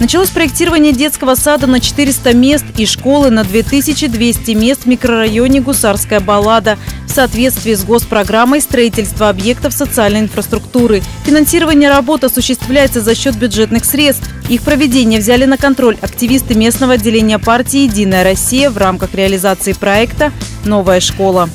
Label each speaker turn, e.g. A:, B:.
A: Началось проектирование детского сада на 400 мест и школы на 2200 мест в микрорайоне Гусарская баллада в соответствии с госпрограммой строительства объектов социальной инфраструктуры. Финансирование работ осуществляется за счет бюджетных средств. Их проведение взяли на контроль активисты местного отделения партии «Единая Россия» в рамках реализации проекта «Новая школа».